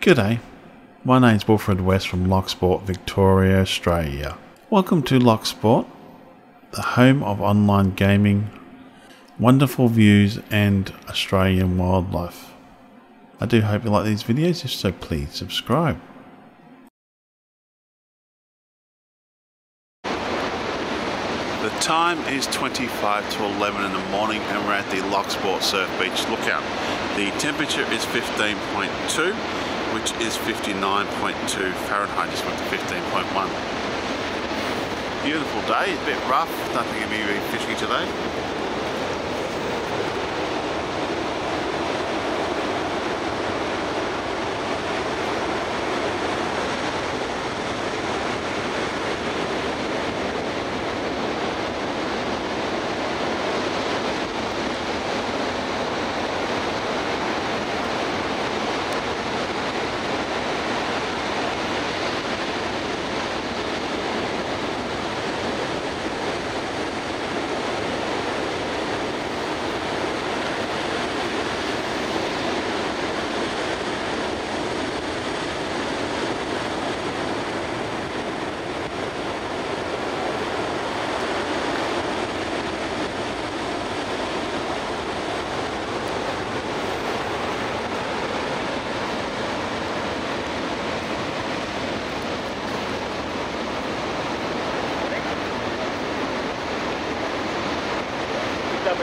G'day, my name's Wilfred West from Loch Sport, Victoria, Australia. Welcome to Loch Sport, the home of online gaming, wonderful views, and Australian wildlife. I do hope you like these videos, if so, please subscribe. The time is 25 to 11 in the morning and we're at the Loch Sport Surf Beach Lookout. The temperature is 15.2 which is 59.2 Fahrenheit, just went to 15.1. Beautiful day, a bit rough, nothing to be fishing today. The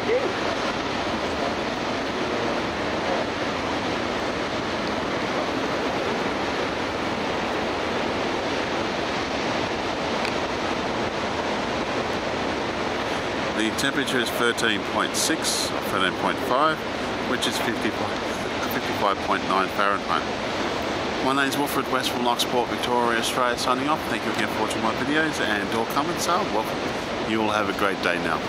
temperature is 13.6 or 13.5, which is 55.9 Fahrenheit. My name is Wilfred West from Loch Sport, Victoria, Australia, signing off. Thank you again for watching my videos and all comments are welcome. You all have a great day now.